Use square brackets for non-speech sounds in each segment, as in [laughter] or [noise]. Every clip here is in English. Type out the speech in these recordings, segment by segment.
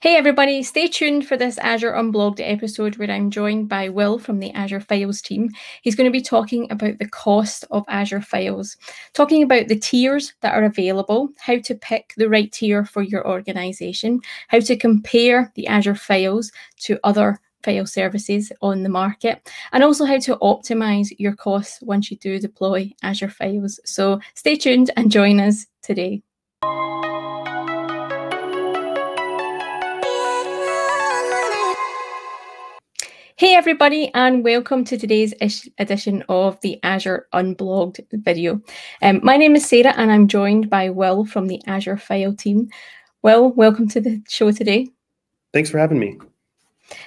Hey everybody, stay tuned for this Azure Unblogged episode where I'm joined by Will from the Azure Files team. He's going to be talking about the cost of Azure Files, talking about the tiers that are available, how to pick the right tier for your organization, how to compare the Azure Files to other file services on the market, and also how to optimize your costs once you do deploy Azure Files. So stay tuned and join us today. Hey everybody and welcome to today's edition of the Azure Unblogged video. Um, my name is Sarah and I'm joined by Will from the Azure File team. Will, welcome to the show today. Thanks for having me.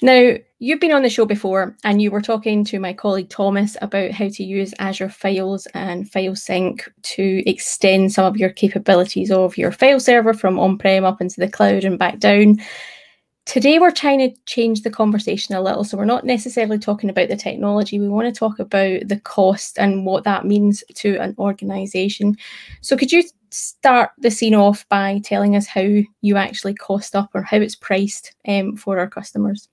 Now, you've been on the show before and you were talking to my colleague Thomas about how to use Azure Files and File Sync to extend some of your capabilities of your file server from on-prem up into the cloud and back down. Today, we're trying to change the conversation a little. So, we're not necessarily talking about the technology. We want to talk about the cost and what that means to an organization. So, could you start the scene off by telling us how you actually cost up or how it's priced um, for our customers?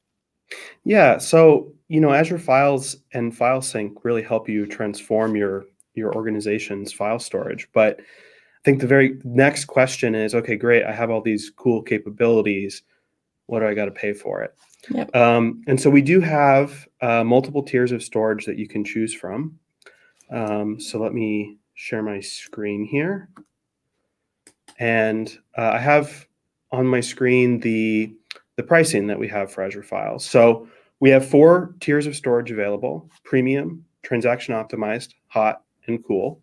Yeah. So, you know, Azure Files and File Sync really help you transform your your organization's file storage. But I think the very next question is okay, great. I have all these cool capabilities what do I got to pay for it? Yep. Um, and so we do have uh, multiple tiers of storage that you can choose from. Um, so let me share my screen here. And uh, I have on my screen the, the pricing that we have for Azure Files. So we have four tiers of storage available, premium, transaction optimized, hot, and cool.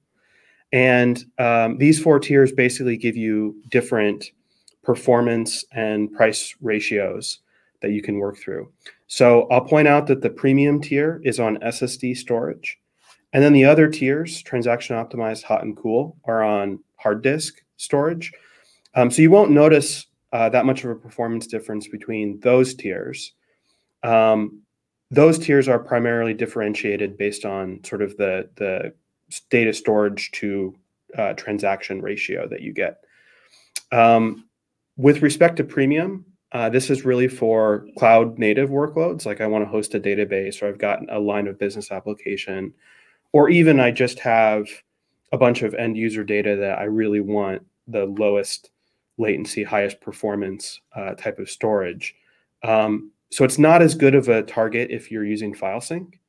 And um, these four tiers basically give you different performance and price ratios that you can work through. So I'll point out that the premium tier is on SSD storage. And then the other tiers, transaction optimized, hot and cool, are on hard disk storage. Um, so you won't notice uh, that much of a performance difference between those tiers. Um, those tiers are primarily differentiated based on sort of the, the data storage to uh, transaction ratio that you get. Um, with respect to premium, uh, this is really for cloud native workloads. Like I want to host a database or I've got a line of business application, or even I just have a bunch of end user data that I really want the lowest latency, highest performance uh, type of storage. Um, so it's not as good of a target if you're using file sync.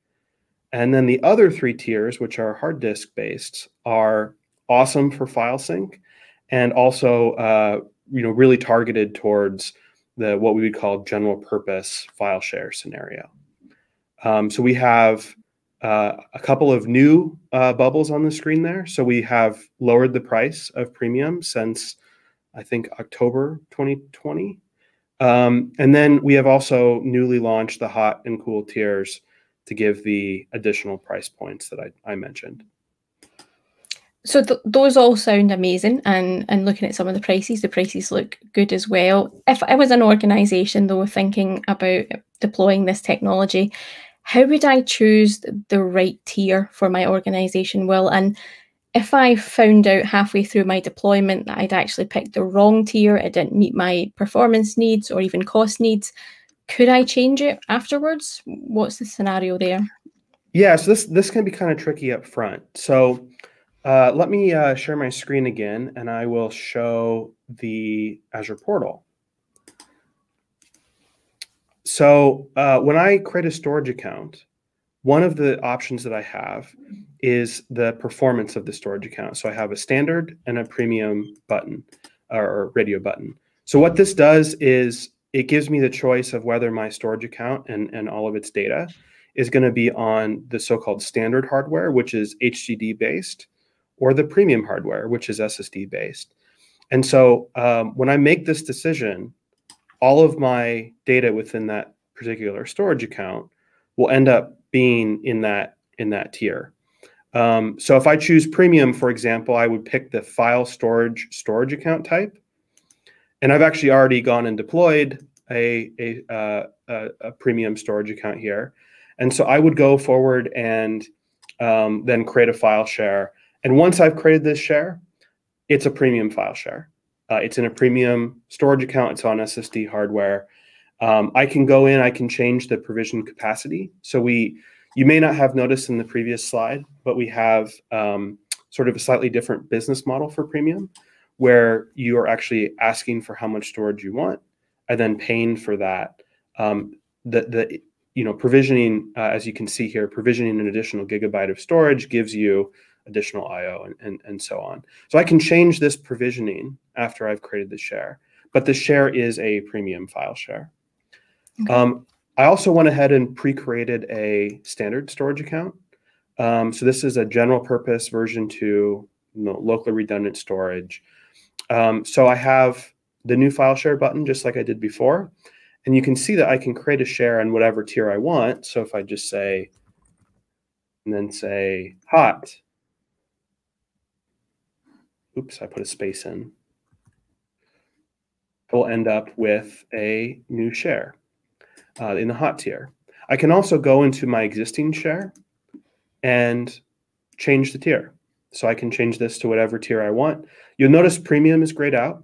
And then the other three tiers, which are hard disk based, are awesome for file sync and also uh, you know really targeted towards the what we would call general purpose file share scenario. Um, so we have uh, a couple of new uh, bubbles on the screen there. So we have lowered the price of premium since I think October 2020. Um, and then we have also newly launched the hot and cool tiers to give the additional price points that I, I mentioned. So th- those all sound amazing, and and looking at some of the prices, the prices look good as well. If I was an organisation though thinking about deploying this technology, how would I choose the right tier for my organisation? Well, and if I found out halfway through my deployment that I'd actually picked the wrong tier, it didn't meet my performance needs or even cost needs, could I change it afterwards? What's the scenario there? Yeah, so this this can be kind of tricky up front. So uh, let me uh, share my screen again and I will show the Azure portal. So uh, when I create a storage account, one of the options that I have is the performance of the storage account. So I have a standard and a premium button or radio button. So what this does is it gives me the choice of whether my storage account and, and all of its data is going to be on the so-called standard hardware, which is HDD based, or the premium hardware, which is SSD based. And so um, when I make this decision, all of my data within that particular storage account will end up being in that in that tier. Um, so if I choose premium, for example, I would pick the file storage storage account type. And I've actually already gone and deployed a, a, uh, a, a premium storage account here. And so I would go forward and um, then create a file share and once I've created this share, it's a premium file share. Uh, it's in a premium storage account. It's on SSD hardware. Um, I can go in, I can change the provision capacity. So we, you may not have noticed in the previous slide, but we have um, sort of a slightly different business model for premium where you are actually asking for how much storage you want and then paying for that. Um, the, the you know provisioning, uh, as you can see here, provisioning an additional gigabyte of storage gives you additional IO and, and, and so on. So I can change this provisioning after I've created the share, but the share is a premium file share. Okay. Um, I also went ahead and pre-created a standard storage account. Um, so this is a general purpose version two, you know, locally redundant storage. Um, so I have the new file share button, just like I did before. And you can see that I can create a share on whatever tier I want. So if I just say, and then say hot, oops, I put a space in, I will end up with a new share uh, in the hot tier. I can also go into my existing share and change the tier. So I can change this to whatever tier I want. You'll notice premium is grayed out.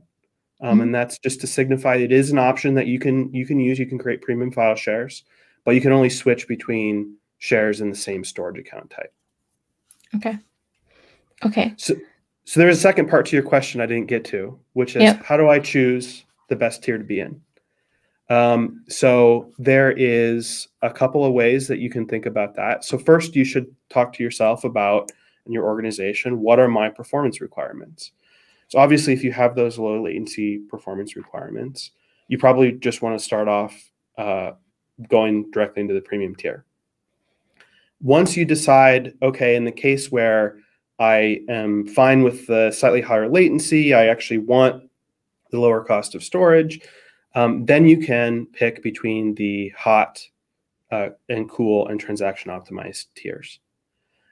Um, mm-hmm. And that's just to signify it is an option that you can you can use. You can create premium file shares, but you can only switch between shares in the same storage account type. Okay. Okay. So, so there's a second part to your question I didn't get to, which is yep. how do I choose the best tier to be in? Um, so there is a couple of ways that you can think about that. So first, you should talk to yourself about in your organization what are my performance requirements. So obviously, if you have those low latency performance requirements, you probably just want to start off uh, going directly into the premium tier. Once you decide, okay, in the case where I am fine with the slightly higher latency, I actually want the lower cost of storage, um, then you can pick between the hot uh, and cool and transaction optimized tiers.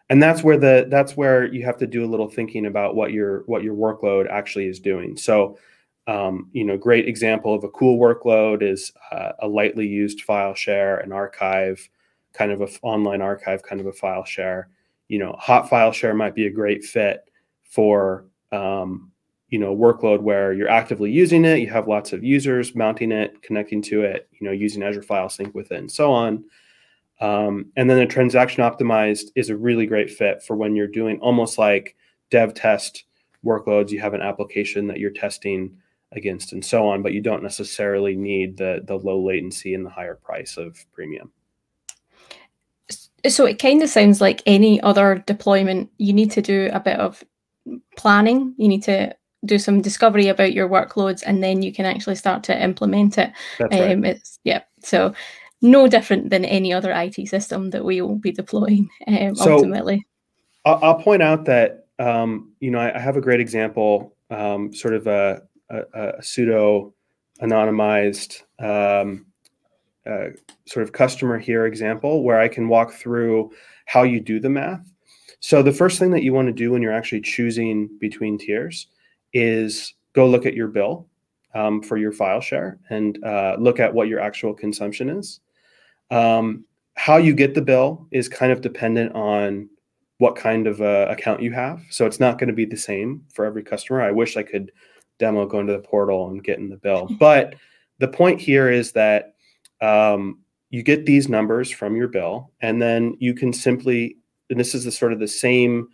And that's where the that's where you have to do a little thinking about what your what your workload actually is doing. So, um, you know, great example of a cool workload is uh, a lightly used file share, an archive, kind of a online archive, kind of a file share. You know, hot file share might be a great fit for um, you know workload where you're actively using it you have lots of users mounting it connecting to it you know using azure file sync with it and so on. Um, and then the transaction optimized is a really great fit for when you're doing almost like dev test workloads. You have an application that you're testing against and so on but you don't necessarily need the the low latency and the higher price of premium so it kind of sounds like any other deployment you need to do a bit of planning you need to do some discovery about your workloads and then you can actually start to implement it. That's right. Um, it's yeah. So no different than any other IT system that we will be deploying um, so ultimately. I'll point out that um, you know I, I, have a great example, um, sort of a, a, a pseudo anonymized um, uh, sort of customer here example where I can walk through how you do the math. So the first thing that you want to do when you're actually choosing between tiers is go look at your bill um, for your file share and uh, look at what your actual consumption is. Um, how you get the bill is kind of dependent on what kind of uh, account you have. So it's not going to be the same for every customer. I wish I could demo going to the portal and getting the bill. [laughs] But the point here is that um, you get these numbers from your bill, and then you can simply, and this is the sort of the same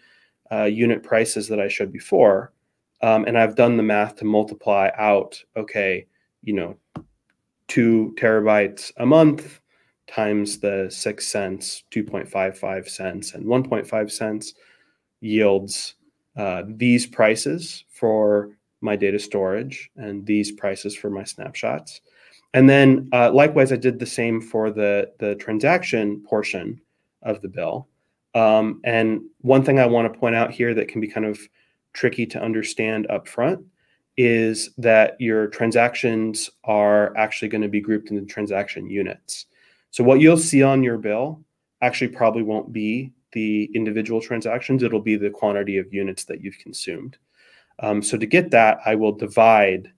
uh, unit prices that I showed before. Um, and I've done the math to multiply out, okay, you know, two terabytes a month times the six cents, 2.55 cents, and 1.5 cents yields uh, these prices for my data storage and these prices for my snapshots. And then uh, likewise, I did the same for the, the transaction portion of the bill. Um, and one thing I want to point out here that can be kind of tricky to understand up front is that your transactions are actually going to be grouped into transaction units. So what you'll see on your bill actually probably won't be the individual transactions, it'll be the quantity of units that you've consumed. Um, so to get that, I will divide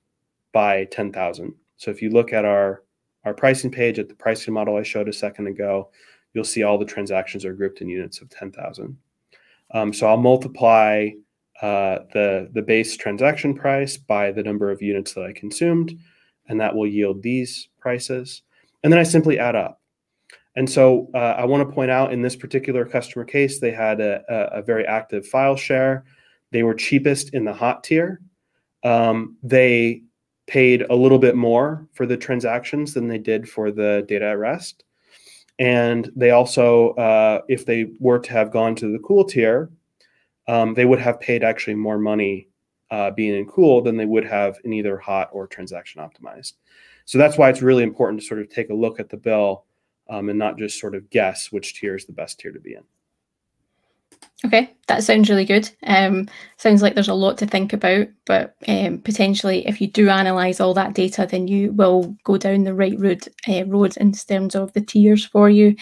by 10,000. So if you look at our, our pricing page at the pricing model I showed a second ago, you'll see all the transactions are grouped in units of 10,000. Um, so I'll multiply uh, the, the base transaction price by the number of units that I consumed, and that will yield these prices. And then I simply add up. And so uh, I want to point out in this particular customer case, they had a, a, a, very active file share. They were cheapest in the hot tier. Um, they paid a little bit more for the transactions than they did for the data at rest. And they also, uh, if they were to have gone to the cool tier, um, they would have paid actually more money uh, being in cool than they would have in either hot or transaction optimized. So that's why it's really important to sort of take a look at the bill um, and not just sort of guess which tier is the best tier to be in. Okay, that sounds really good. Um, sounds like there's a lot to think about, but um, potentially, if you do analyze all that data, then you will go down the right road, uh, road in terms of the tiers for you.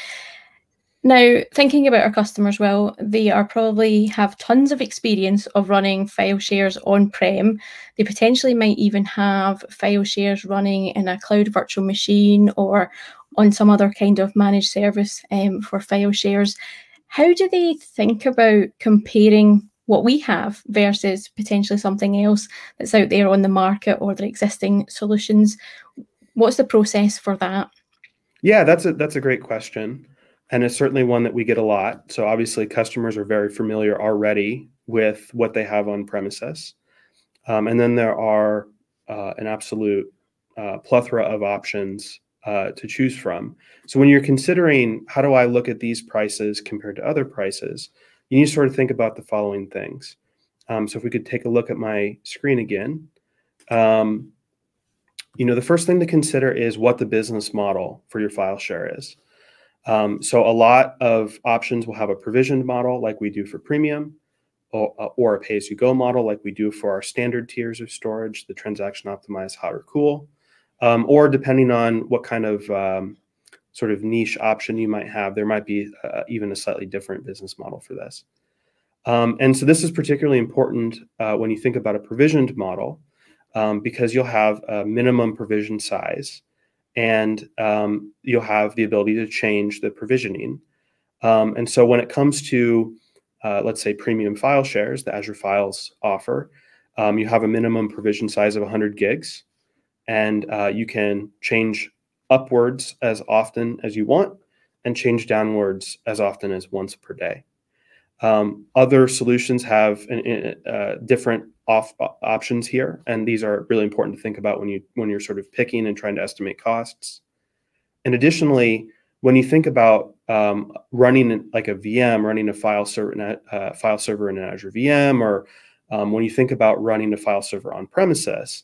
Now, thinking about our customers, well, they are probably have tons of experience of running file shares on-prem. They potentially might even have file shares running in a cloud virtual machine or on some other kind of managed service um, for file shares. How do they think about comparing what we have versus potentially something else that's out there on the market or their existing solutions? What's the process for that? Yeah, that's a that's a great question. And it's certainly one that we get a lot. So obviously customers are very familiar already with what they have on premises. Um, and then there are uh, an absolute uh, plethora of options uh, to choose from. So when you're considering how do I look at these prices compared to other prices, you need to sort of think about the following things. Um, so if we could take a look at my screen again, um, you know, the first thing to consider is what the business model for your file share is. Um, so a lot of options will have a provisioned model like we do for premium or, uh, or a pay-as-you-go model like we do for our standard tiers of storage, the transaction optimized hot or cool um, or depending on what kind of um, sort of niche option you might have, there might be uh, even a slightly different business model for this. Um, and so this is particularly important uh, when you think about a provisioned model um, because you'll have a minimum provision size and um, you'll have the ability to change the provisioning. Um, and so when it comes to, uh, let's say, premium file shares, the Azure Files offer, you have a minimum provision size of 100 gigs and uh, you can change upwards as often as you want and change downwards as often as once per day. Um, other solutions have an, uh, different off uh, options here, and these are really important to think about when you when you're sort of picking and trying to estimate costs. And additionally, when you think about um, running like a VM, running a file server, a, uh, file server in an Azure VM, or um, when you think about running a file server on premises,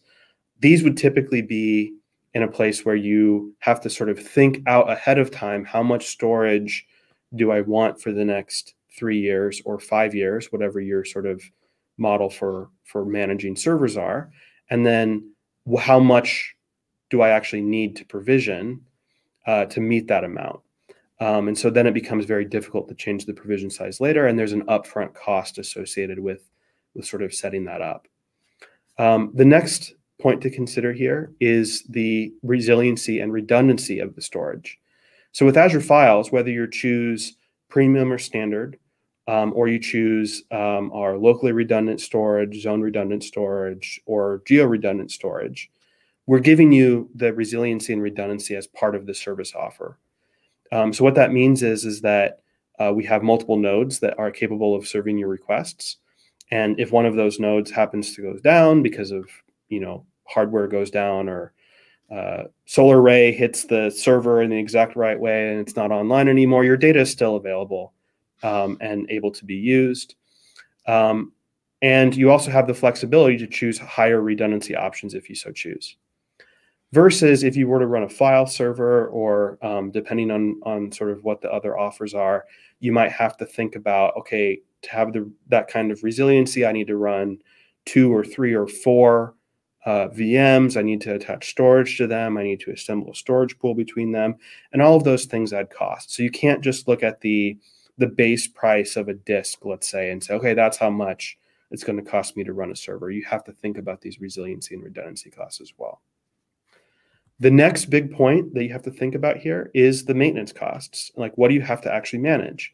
these would typically be in a place where you have to sort of think out ahead of time how much storage do I want for the next three years or five years, whatever your sort of model for for managing servers are, and then how much do I actually need to provision uh, to meet that amount. Um, and so then it becomes very difficult to change the provision size later, and there's an upfront cost associated with with sort of setting that up. Um, the next point to consider here is the resiliency and redundancy of the storage. So with Azure Files, whether you choose premium or standard, um, or you choose um, our locally redundant storage, zone redundant storage, or geo redundant storage, we're giving you the resiliency and redundancy as part of the service offer. Um, so what that means is, is that uh, we have multiple nodes that are capable of serving your requests. And if one of those nodes happens to go down because of you know hardware goes down or uh, SolarRay hits the server in the exact right way and it's not online anymore, your data is still available um, and able to be used. Um, and you also have the flexibility to choose higher redundancy options if you so choose. Versus if you were to run a file server or um, depending on, on sort of what the other offers are, you might have to think about, okay, to have the, that kind of resiliency, I need to run two or three or four uh, VMs. I need to attach storage to them. I need to assemble a storage pool between them, and all of those things add cost. So you can't just look at the the base price of a disk, let's say, and say, okay, that's how much it's going to cost me to run a server. You have to think about these resiliency and redundancy costs as well. The next big point that you have to think about here is the maintenance costs. Like, what do you have to actually manage?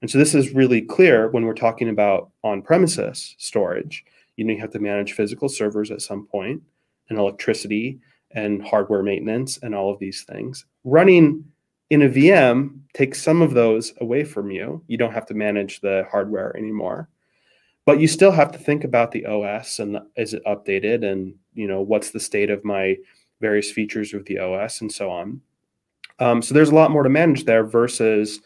And so this is really clear when we're talking about on-premises storage. You know, you have to manage physical servers at some point, and electricity and hardware maintenance and all of these things. Running in a VM takes some of those away from you. You don't have to manage the hardware anymore. But you still have to think about the OS and is it updated and you know what's the state of my various features of the OS and so on. Um, so there's a lot more to manage there versus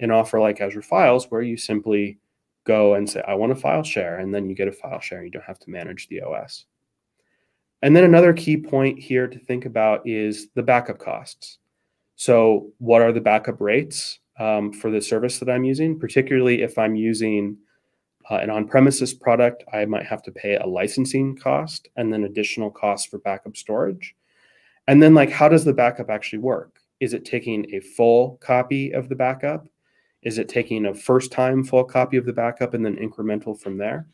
an offer like Azure Files where you simply go and say, I want a file share, and then you get a file share. and You don't have to manage the OS. And then another key point here to think about is the backup costs. So, what are the backup rates um, for the service that I'm using? Particularly if I'm using uh, an on premises product, I might have to pay a licensing cost and then additional costs for backup storage. And then, like, how does the backup actually work? Is it taking a full copy of the backup? Is it taking a first time full copy of the backup and then incremental from there?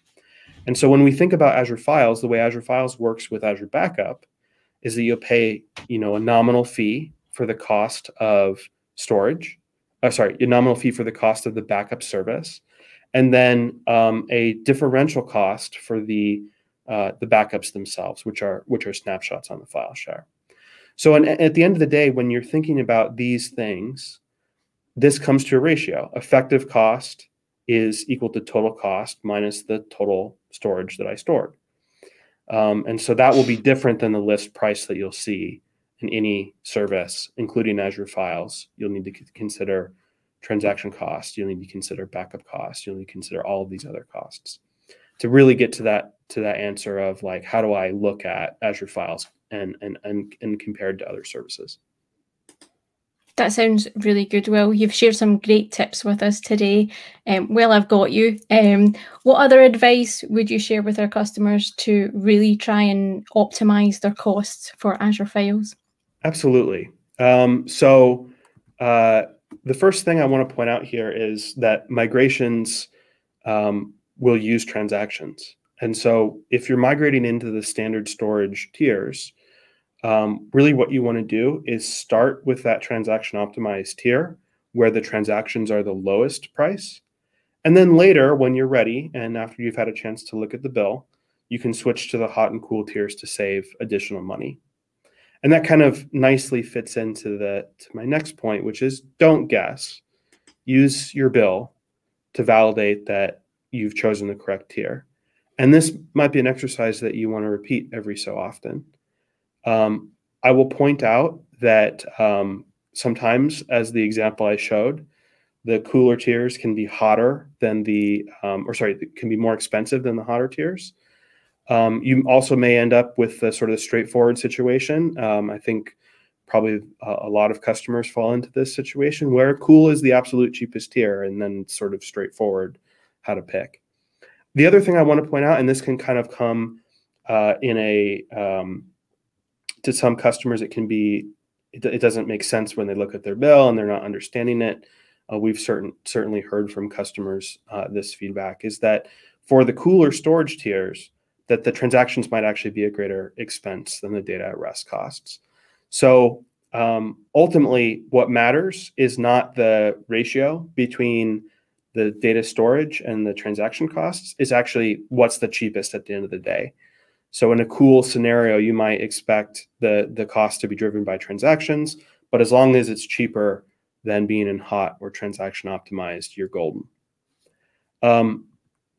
And so when we think about Azure Files, the way Azure Files works with Azure Backup is that you'll pay, you know, a nominal fee for the cost of storage. Uh, sorry, a nominal fee for the cost of the backup service, and then um, a differential cost for the uh, the backups themselves, which are which are snapshots on the file share. So, an, at the end of the day, when you're thinking about these things, this comes to a ratio. Effective cost is equal to total cost minus the total storage that I stored. Um, and so that will be different than the list price that you'll see in any service, including Azure Files. You'll need to consider transaction cost. You'll need to consider backup cost. You'll need to consider all of these other costs to really get to that to that answer of like how do I look at Azure Files and and and, and compared to other services. That sounds really good. Well, you've shared some great tips with us today. Um, well, I've got you. Um, what other advice would you share with our customers to really try and optimize their costs for Azure Files? Absolutely. Um, so, uh, the first thing I want to point out here is that migrations um, will use transactions. And so, if you're migrating into the standard storage tiers, um, really what you want to do is start with that transaction optimized tier where the transactions are the lowest price. And then later, when you're ready, and after you've had a chance to look at the bill, you can switch to the hot and cool tiers to save additional money. And that kind of nicely fits into the to my next point, which is don't guess. Use your bill to validate that you've chosen the correct tier. And this might be an exercise that you want to repeat every so often. Um, I will point out that um, sometimes, as the example I showed, the cooler tiers can be hotter than the, um, or sorry, can be more expensive than the hotter tiers. Um, you also may end up with the sort of straightforward situation. Um, I think probably a, a, lot of customers fall into this situation where cool is the absolute cheapest tier and then sort of straightforward how to pick. The other thing I want to point out, and this can kind of come uh, in a um, to some customers, it can be it, it, doesn't make sense when they look at their bill and they're not understanding it. Uh, we've certain certainly heard from customers uh, this feedback is that for the cooler storage tiers, that the transactions might actually be a greater expense than the data at rest costs. So um, ultimately, what matters is not the ratio between the data storage and the transaction costs, is actually what's the cheapest at the end of the day. So in a cool scenario, you might expect the, the cost to be driven by transactions, but as long as it's cheaper than being in hot or transaction optimized, you're golden. Um,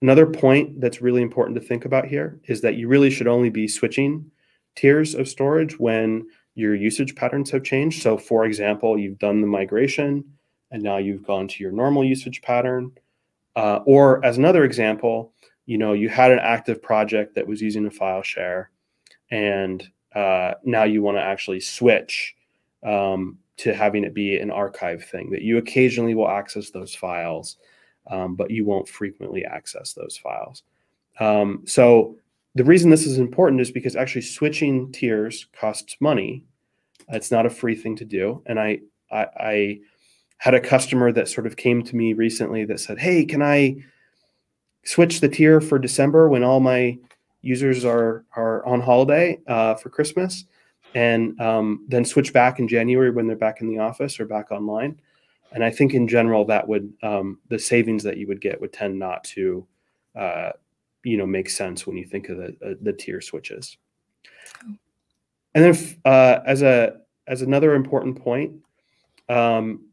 another point that's really important to think about here is that you really should only be switching tiers of storage when your usage patterns have changed. So for example, you've done the migration and now you've gone to your normal usage pattern. Uh, or as another example, you know you had an active project that was using a file share and uh, now you want to actually switch um, to having it be an archive thing that you occasionally will access those files um, but you won't frequently access those files. Um, so the reason this is important is because actually switching tiers costs money. It's not a free thing to do and I, I, I had a customer that sort of came to me recently that said hey can i switch the tier for December when all my users are are on holiday uh, for Christmas, and um, then switch back in January when they're back in the office or back online. And I think in general that would um, the savings that you would get would tend not to, uh, you know, make sense when you think of the uh, the tier switches. And then uh, as a as another important point, um,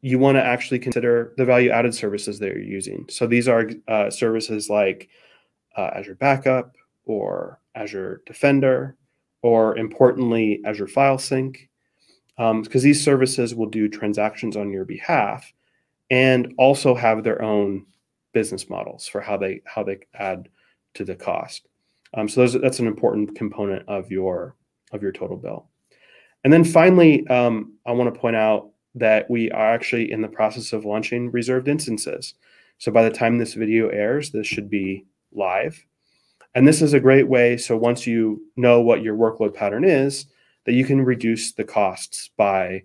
you want to actually consider the value added services that you're using. So these are uh, services like uh, Azure Backup or Azure Defender, or importantly, Azure File Sync, because um, these services will do transactions on your behalf and also have their own business models for how they how they add to the cost. Um, so those, that's an important component of your of your total bill. And then finally, um, I want to point out that we are actually in the process of launching reserved instances. So by the time this video airs, this should be live. And this is a great way. So once you know what your workload pattern is, that you can reduce the costs by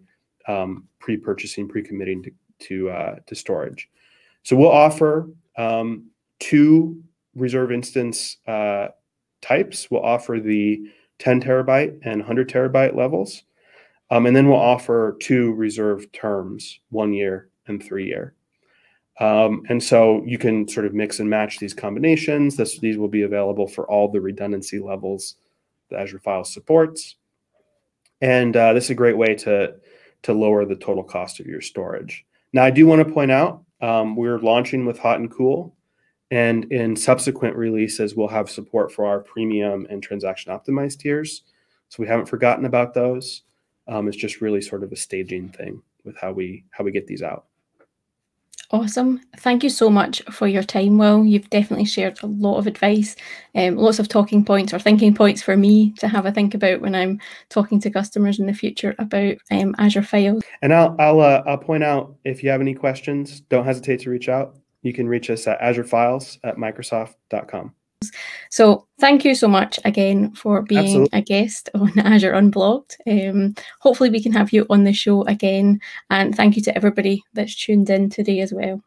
um, pre-purchasing, pre-committing to to, uh, to storage. So we'll offer um, two reserve instance uh, types. We'll offer the 10 terabyte and 100 terabyte levels. Um, and then we'll offer two reserve terms, one year and three year. Um, and so you can sort of mix and match these combinations. This, these will be available for all the redundancy levels that Azure Files supports. And uh, this is a great way to, to lower the total cost of your storage. Now, I do want to point out um, we're launching with Hot and Cool. And in subsequent releases, we'll have support for our premium and transaction optimized tiers. So we haven't forgotten about those. Um, it's just really sort of a staging thing with how we how we get these out. Awesome. Thank you so much for your time, Will. You've definitely shared a lot of advice, um, lots of talking points or thinking points for me to have a think about when I'm talking to customers in the future about um, Azure Files. And I'll I'll uh, I'll point out if you have any questions, don't hesitate to reach out. You can reach us at Azure Files at Microsoft.com. So thank you so much again for being Absolutely. a guest on [laughs] Azure Unblogged. Um, hopefully we can have you on the show again. And thank you to everybody that's tuned in today as well.